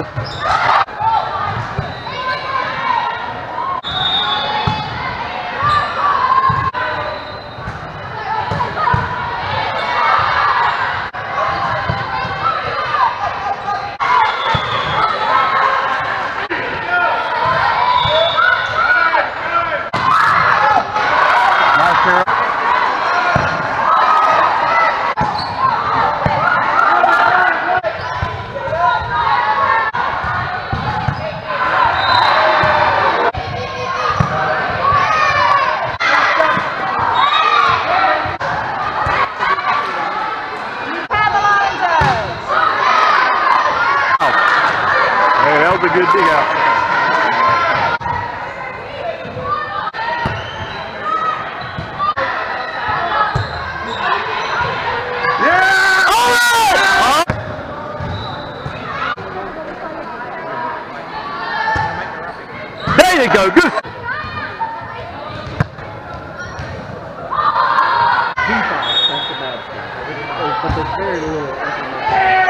Oh. A good dig out. Yeah! All right! There you go. Good. Two fouls, that's the bad stuff. But there's very little.